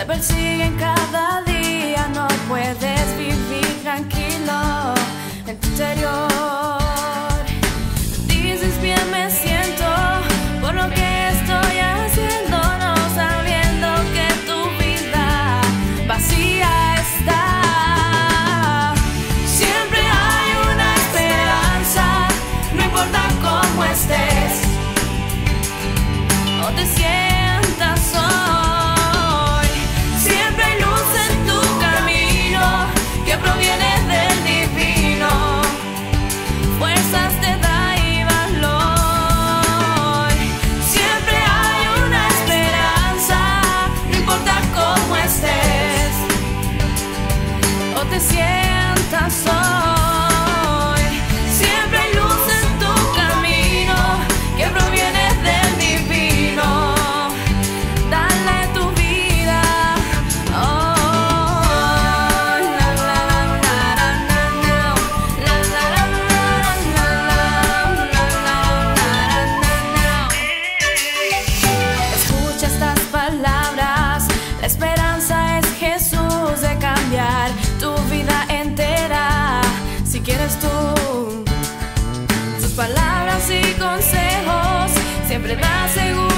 te persiguen cada día. te sientas solo. consejos, siempre más seguros.